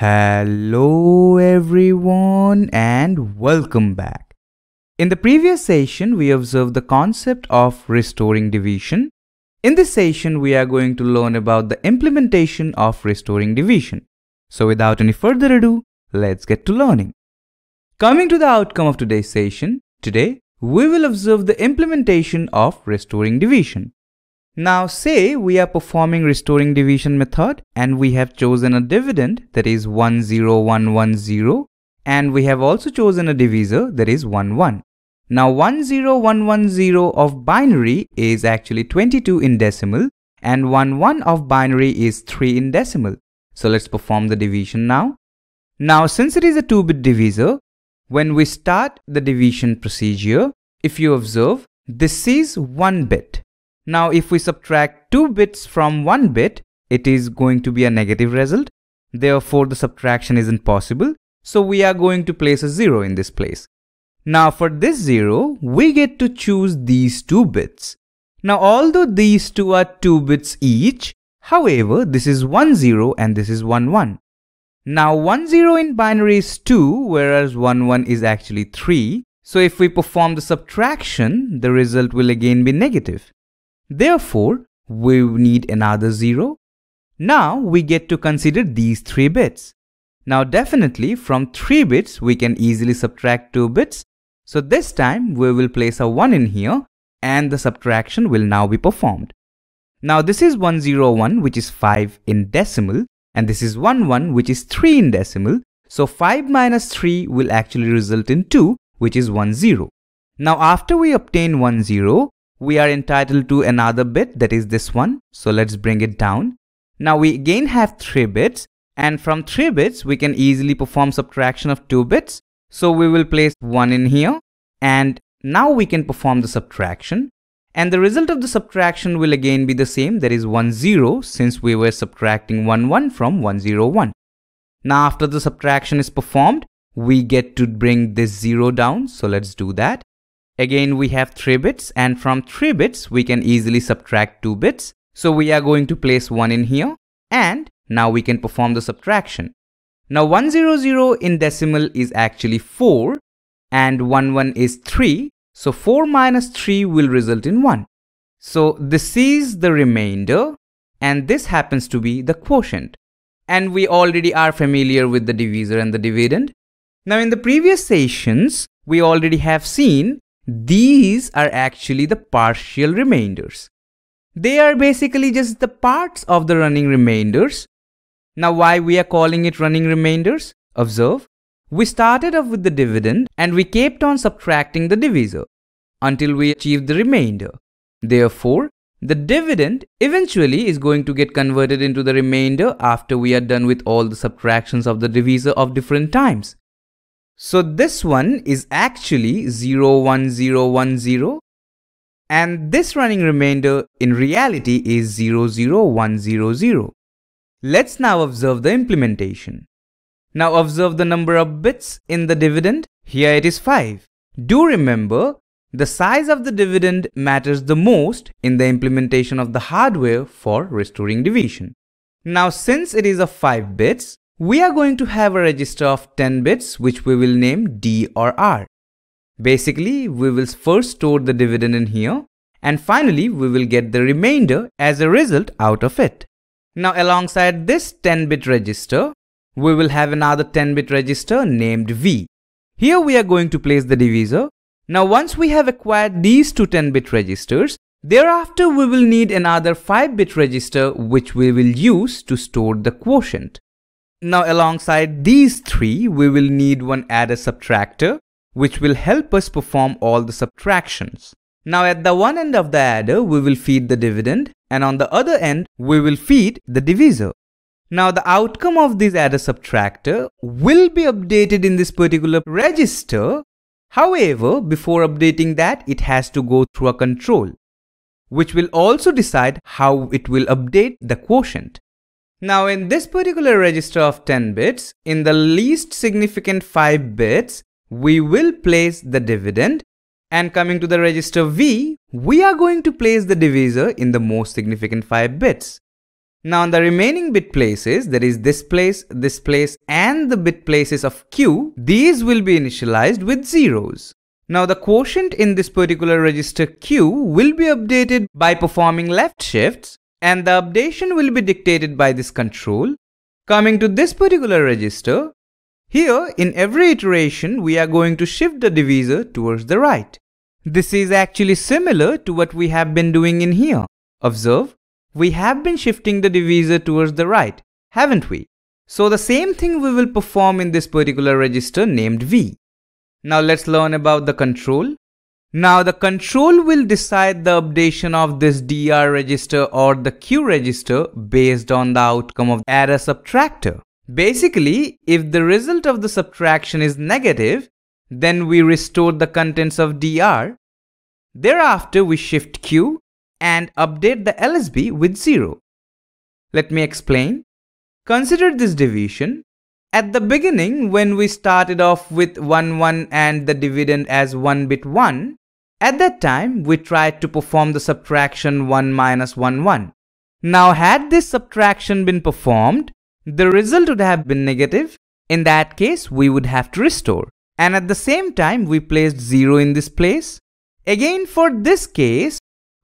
Hello everyone and welcome back. In the previous session, we observed the concept of restoring division. In this session, we are going to learn about the implementation of restoring division. So without any further ado, let's get to learning. Coming to the outcome of today's session, today we will observe the implementation of restoring division. Now say we are performing restoring division method and we have chosen a dividend that is 10110 and we have also chosen a divisor that is 11. Now 10110 of binary is actually 22 in decimal and 11 of binary is 3 in decimal. So let's perform the division now. Now since it is a 2-bit divisor, when we start the division procedure, if you observe, this is 1 bit now if we subtract 2 bits from 1 bit, it is going to be a negative result. Therefore the subtraction isn't possible. So we are going to place a 0 in this place. Now for this 0, we get to choose these 2 bits. Now although these two are 2 bits each, however this is 1 0 and this is 1 1. Now 1 0 in binary is 2 whereas 1 1 is actually 3. So if we perform the subtraction, the result will again be negative. Therefore, we need another 0. Now we get to consider these 3 bits. Now definitely from 3 bits we can easily subtract 2 bits. So this time we will place a 1 in here and the subtraction will now be performed. Now this is 101 which is 5 in decimal and this is 11 which is 3 in decimal. So 5 minus 3 will actually result in 2 which is 10. Now after we obtain 10, we are entitled to another bit that is this one. So let's bring it down. Now we again have 3 bits and from 3 bits we can easily perform subtraction of 2 bits. So we will place 1 in here and now we can perform the subtraction and the result of the subtraction will again be the same that is 1 0 since we were subtracting 1 1 from 1 0 1. Now after the subtraction is performed we get to bring this 0 down so let's do that. Again, we have 3 bits and from 3 bits, we can easily subtract 2 bits. So we are going to place 1 in here and now we can perform the subtraction. Now 100 in decimal is actually 4 and 11 is 3. So 4 minus 3 will result in 1. So this is the remainder and this happens to be the quotient. And we already are familiar with the divisor and the dividend. Now in the previous sessions, we already have seen these are actually the partial remainders. They are basically just the parts of the running remainders. Now why we are calling it running remainders? Observe, we started off with the dividend and we kept on subtracting the divisor until we achieved the remainder. Therefore, the dividend eventually is going to get converted into the remainder after we are done with all the subtractions of the divisor of different times. So this one is actually 01010 and this running remainder in reality is 00100. Let's now observe the implementation. Now observe the number of bits in the dividend. Here it is 5. Do remember, the size of the dividend matters the most in the implementation of the hardware for restoring division. Now since it is of 5 bits, we are going to have a register of 10 bits which we will name D or R. Basically, we will first store the dividend in here and finally we will get the remainder as a result out of it. Now alongside this 10-bit register, we will have another 10-bit register named V. Here we are going to place the divisor. Now once we have acquired these two 10-bit registers, thereafter we will need another 5-bit register which we will use to store the quotient. Now alongside these three, we will need one adder subtractor, which will help us perform all the subtractions. Now at the one end of the adder, we will feed the dividend and on the other end, we will feed the divisor. Now the outcome of this adder subtractor will be updated in this particular register. However, before updating that, it has to go through a control, which will also decide how it will update the quotient. Now in this particular register of 10 bits, in the least significant 5 bits, we will place the dividend and coming to the register V, we are going to place the divisor in the most significant 5 bits. Now in the remaining bit places, that is this place, this place and the bit places of Q, these will be initialized with zeros. Now the quotient in this particular register Q will be updated by performing left shifts and the updation will be dictated by this control. Coming to this particular register, here in every iteration we are going to shift the divisor towards the right. This is actually similar to what we have been doing in here. Observe, we have been shifting the divisor towards the right, haven't we? So the same thing we will perform in this particular register named V. Now let's learn about the control. Now the control will decide the updation of this DR register or the Q register based on the outcome of adder subtractor. Basically, if the result of the subtraction is negative, then we restore the contents of DR. Thereafter we shift Q and update the LSB with 0. Let me explain. Consider this division. At the beginning, when we started off with 1 1 and the dividend as 1 bit 1, at that time we tried to perform the subtraction 1 minus 1 1. Now had this subtraction been performed, the result would have been negative. In that case, we would have to restore. And at the same time, we placed 0 in this place. Again, for this case,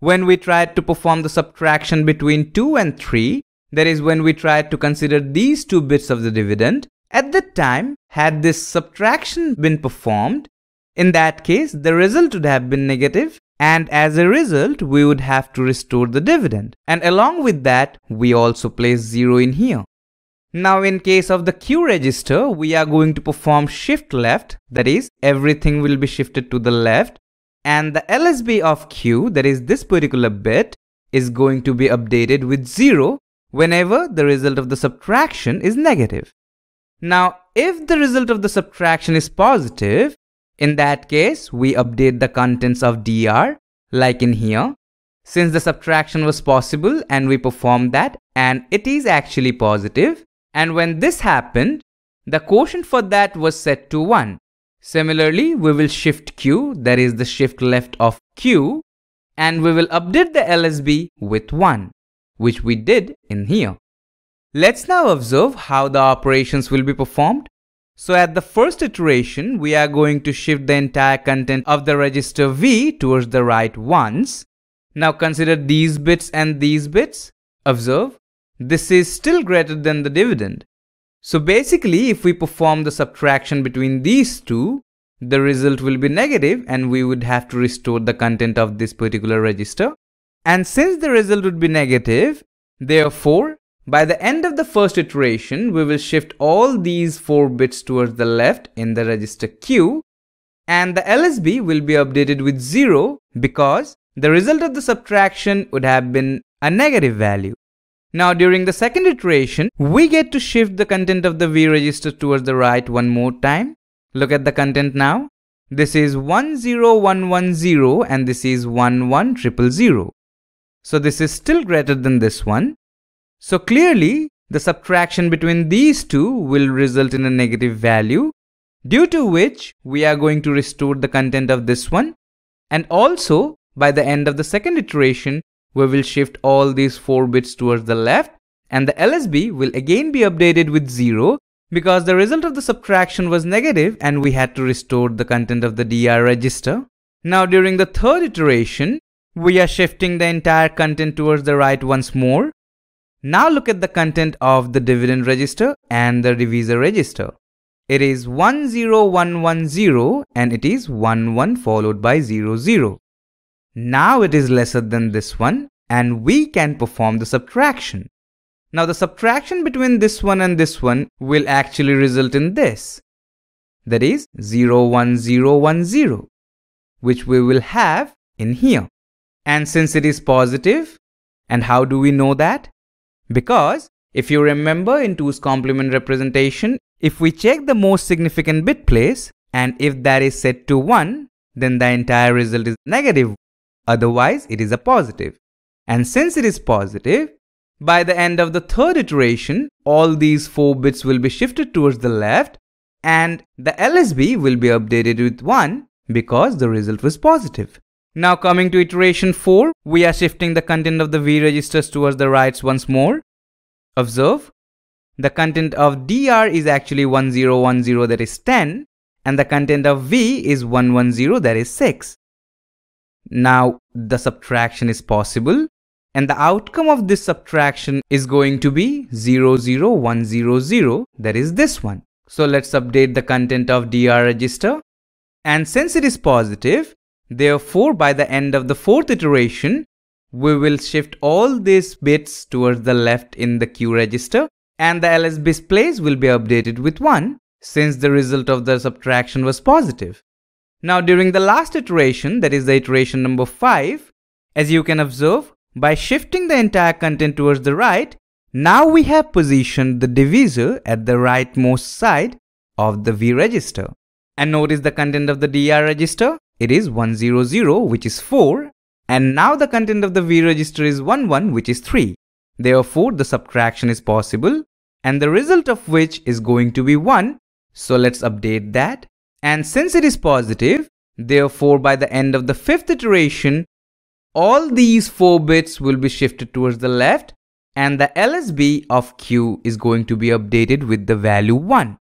when we tried to perform the subtraction between 2 and 3, that is when we tried to consider these two bits of the dividend, at that time, had this subtraction been performed, in that case, the result would have been negative and as a result, we would have to restore the dividend. And along with that, we also place 0 in here. Now in case of the Q register, we are going to perform shift left, that is, everything will be shifted to the left and the LSB of Q, that is this particular bit, is going to be updated with 0 whenever the result of the subtraction is negative. Now, if the result of the subtraction is positive, in that case, we update the contents of DR, like in here. Since the subtraction was possible and we performed that and it is actually positive, and when this happened, the quotient for that was set to 1. Similarly, we will shift Q, that is the shift left of Q, and we will update the LSB with 1, which we did in here. Let's now observe how the operations will be performed. So at the first iteration, we are going to shift the entire content of the register V towards the right once. Now consider these bits and these bits. Observe, this is still greater than the dividend. So basically, if we perform the subtraction between these two, the result will be negative and we would have to restore the content of this particular register. And since the result would be negative, therefore, by the end of the first iteration, we will shift all these 4 bits towards the left in the register Q and the LSB will be updated with 0 because the result of the subtraction would have been a negative value. Now during the second iteration, we get to shift the content of the V register towards the right one more time. Look at the content now. This is 10110 and this is 11000. So this is still greater than this one. So clearly, the subtraction between these two will result in a negative value, due to which we are going to restore the content of this one. And also, by the end of the second iteration, we will shift all these 4 bits towards the left and the LSB will again be updated with 0 because the result of the subtraction was negative and we had to restore the content of the DR register. Now during the third iteration, we are shifting the entire content towards the right once more. Now look at the content of the dividend register and the divisor register. It is 10110 and it is 11 followed by 00. Now it is lesser than this one and we can perform the subtraction. Now the subtraction between this one and this one will actually result in this. That is 01010 which we will have in here. And since it is positive, and how do we know that? Because if you remember in 2's complement representation, if we check the most significant bit place and if that is set to 1, then the entire result is negative Otherwise, it is a positive. And since it is positive, by the end of the third iteration, all these 4 bits will be shifted towards the left and the LSB will be updated with 1 because the result was positive. Now coming to iteration 4, we are shifting the content of the V registers towards the rights once more. Observe, the content of dr is actually 1010 that is 10 and the content of v is 110 that is 6. Now the subtraction is possible and the outcome of this subtraction is going to be 00100 that is this one. So let's update the content of dr register and since it is positive therefore by the end of the fourth iteration we will shift all these bits towards the left in the Q register and the LSB place will be updated with 1 since the result of the subtraction was positive. Now during the last iteration that is the iteration number 5 as you can observe by shifting the entire content towards the right now we have positioned the divisor at the rightmost side of the V register. And notice the content of the DR register it is 100 which is 4 and now the content of the V register is 11 which is 3. Therefore the subtraction is possible and the result of which is going to be 1. So let's update that. And since it is positive, therefore by the end of the fifth iteration, all these 4 bits will be shifted towards the left and the LSB of Q is going to be updated with the value 1.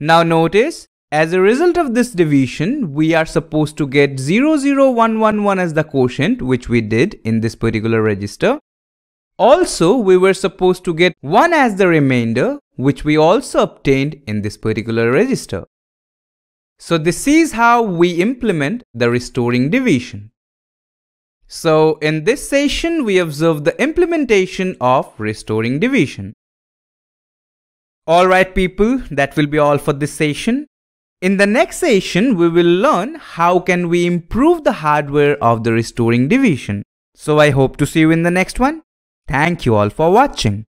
Now notice, as a result of this division, we are supposed to get 00111 as the quotient which we did in this particular register also, we were supposed to get 1 as the remainder, which we also obtained in this particular register. So this is how we implement the restoring division. So in this session, we observed the implementation of restoring division. Alright people, that will be all for this session. In the next session, we will learn how can we improve the hardware of the restoring division. So I hope to see you in the next one. Thank you all for watching.